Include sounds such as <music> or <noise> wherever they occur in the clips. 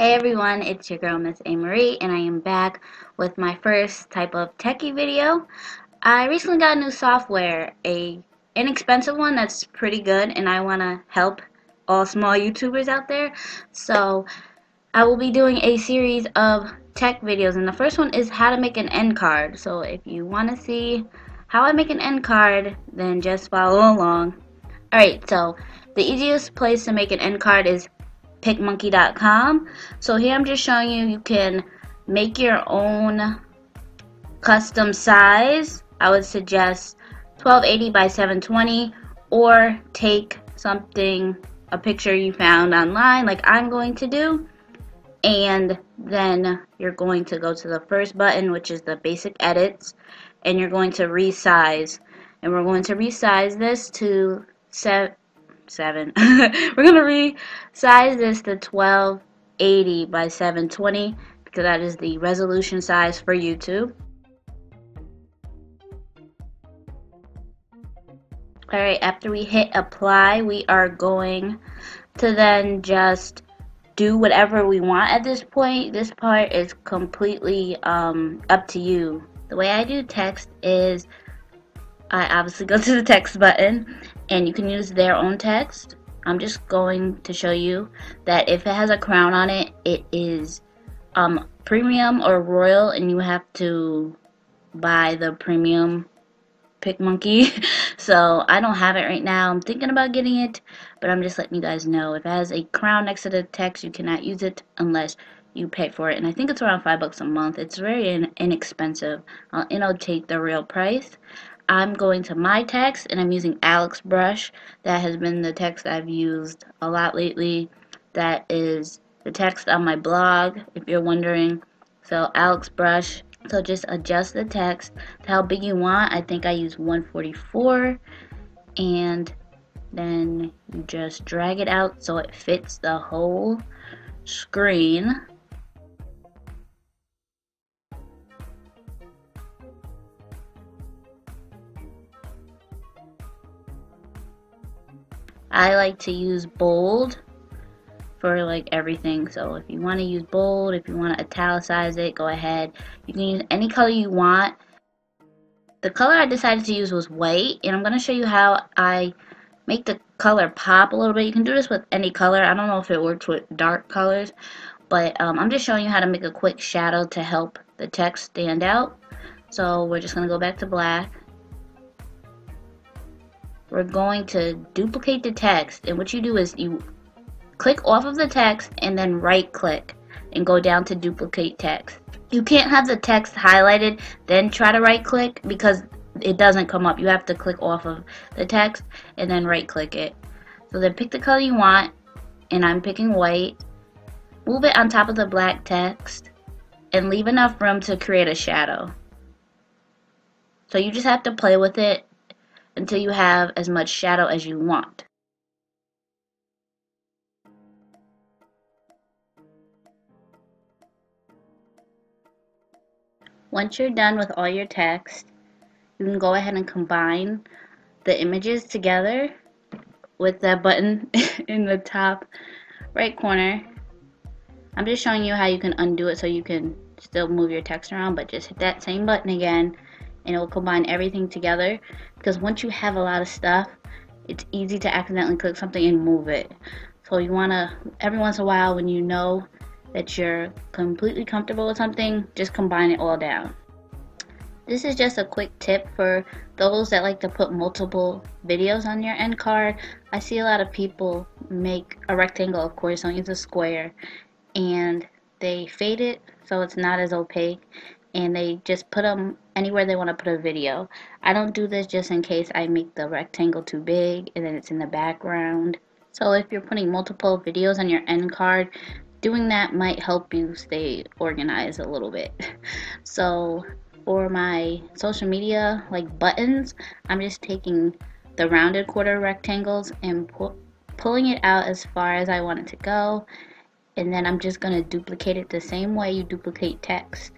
Hey everyone, it's your girl Miss A. Marie and I am back with my first type of techie video. I recently got a new software, a inexpensive one that's pretty good and I want to help all small YouTubers out there. So I will be doing a series of tech videos and the first one is how to make an end card. So if you want to see how I make an end card, then just follow along. Alright, so the easiest place to make an end card is picmonkey.com. So here I'm just showing you you can make your own custom size. I would suggest 1280 by 720 or take something a picture you found online like I'm going to do and then you're going to go to the first button which is the basic edits and you're going to resize and we're going to resize this to set seven. <laughs> We're gonna resize this to 1280 by 720 because that is the resolution size for YouTube. Alright, after we hit apply, we are going to then just do whatever we want at this point. This part is completely um, up to you. The way I do text is I obviously go <laughs> to the text button and you can use their own text. I'm just going to show you that if it has a crown on it, it is um, premium or royal and you have to buy the premium PicMonkey. <laughs> so I don't have it right now. I'm thinking about getting it, but I'm just letting you guys know. If it has a crown next to the text, you cannot use it unless you pay for it. And I think it's around five bucks a month. It's very in inexpensive. I'll annotate the real price. I'm going to my text and I'm using Alex Brush. That has been the text I've used a lot lately. That is the text on my blog, if you're wondering. So Alex Brush. So just adjust the text to how big you want. I think I use 144 and then you just drag it out so it fits the whole screen. I like to use bold for like everything. So if you want to use bold, if you want to italicize it, go ahead. You can use any color you want. The color I decided to use was white, and I'm going to show you how I make the color pop a little bit. You can do this with any color. I don't know if it works with dark colors, but um, I'm just showing you how to make a quick shadow to help the text stand out. So we're just going to go back to black we're going to duplicate the text and what you do is you click off of the text and then right click and go down to duplicate text. You can't have the text highlighted then try to right click because it doesn't come up. You have to click off of the text and then right click it. So then pick the color you want and I'm picking white. Move it on top of the black text and leave enough room to create a shadow. So you just have to play with it until you have as much shadow as you want. Once you're done with all your text, you can go ahead and combine the images together with that button <laughs> in the top right corner. I'm just showing you how you can undo it so you can still move your text around, but just hit that same button again and it will combine everything together. Because once you have a lot of stuff it's easy to accidentally click something and move it. So you want to every once in a while when you know that you're completely comfortable with something just combine it all down. This is just a quick tip for those that like to put multiple videos on your end card. I see a lot of people make a rectangle, of course, don't use a square, and they fade it so it's not as opaque and they just put them anywhere they want to put a video. I don't do this just in case I make the rectangle too big and then it's in the background. So if you're putting multiple videos on your end card, doing that might help you stay organized a little bit. <laughs> So for my social media like buttons, I'm just taking the rounded quarter rectangles and pu pulling it out as far as I want it to go. And then I'm just going to duplicate it the same way you duplicate text.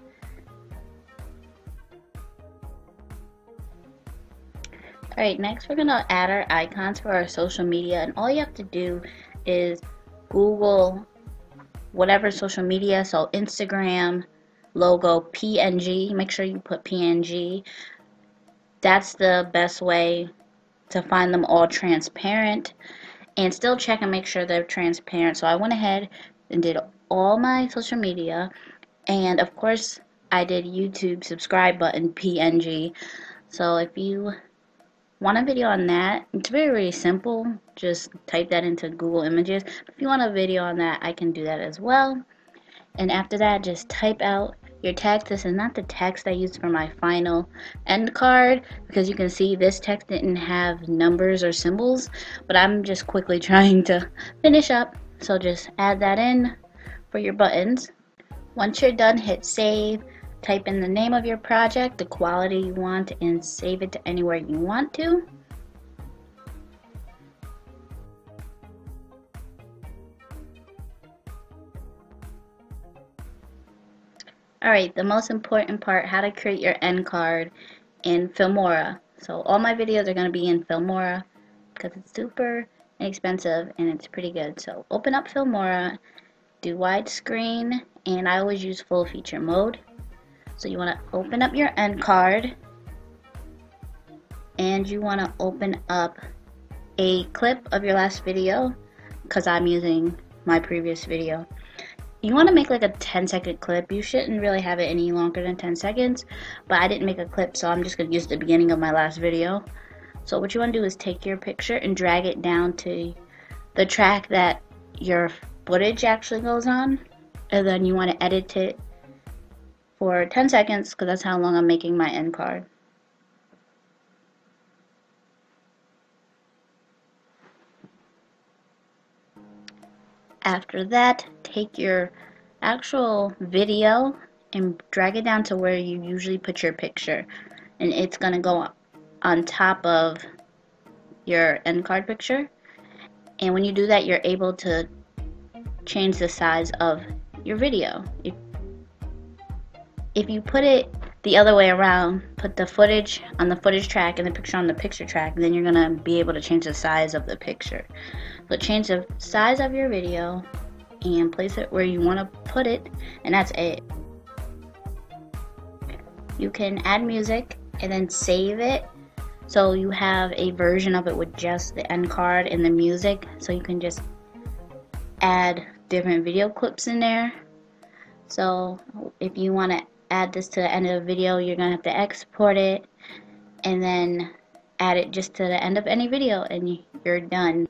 Alright, next we're going to add our icons for our social media and all you have to do is Google whatever social media, so Instagram, logo, PNG. Make sure you put PNG. That's the best way to find them all transparent and still check and make sure they're transparent. So I went ahead and did all my social media and of course I did YouTube subscribe button PNG. So if you want a video on that, it's very, very simple. Just type that into Google Images. If you want a video on that, I can do that as well. And after that, just type out your text. This is not the text I used for my final end card because you can see this text didn't have numbers or symbols, but I'm just quickly <laughs> trying to finish up. So just add that in for your buttons. Once you're done, hit save. Type in the name of your project, the quality you want, and save it to anywhere you want to. Alright, the most important part, how to create your end card in Filmora. So all my videos are going to be in Filmora because it's super inexpensive and it's pretty good. So open up Filmora, do widescreen, and I always use full feature mode. So you want to open up your end card and you want to open up a clip of your last video because I'm using my previous video you want to make like a 10 second clip. You shouldn't really have it any longer than 10 seconds, but I didn't make a clip, so I'm just going to use the beginning of my last video. So what you want to do is take your picture and drag it down to the track that your footage actually goes on, and then you want to edit it for 10 seconds because that's how long I'm making my end card. After that, take your actual video and drag it down to where you usually put your picture. And it's going to go on top of your end card picture. And when you do that, you're able to change the size of your video. If, if you put it the other way around, put the footage on the footage track and the picture on the picture track, then you're going to be able to change the size of the picture. So change the size of your video and place it where you want to put it, and that's it. You can add music and then save it so you have a version of it with just the end card and the music so you can just add different video clips in there so if you want to add this to the end of the video, you're to have to export it and then add it just to the end of any video and you're done.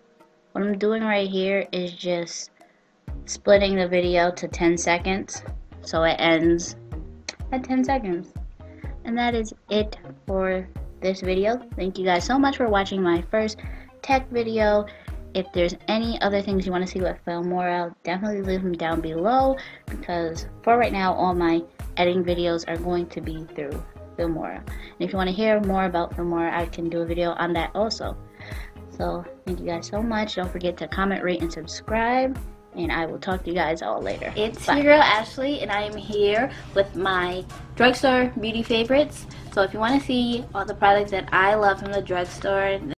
What I'm doing right here is just splitting the video to 10 seconds so it ends at 10 seconds. And that is it for this video. Thank you guys so much for watching my first tech video. If there's any other things you want to see with Filmora, definitely leave them down below because for right now all my editing videos are going to be through Filmora. And if you want to hear more about Filmora, I can do a video on that also. So, thank you guys so much. Don't forget to comment, rate, and subscribe. And I will talk to you guys all later. It's Bye. your girl Ashley, and I am here with my drugstore beauty favorites. So if you want to see all the products that I love from the drugstore,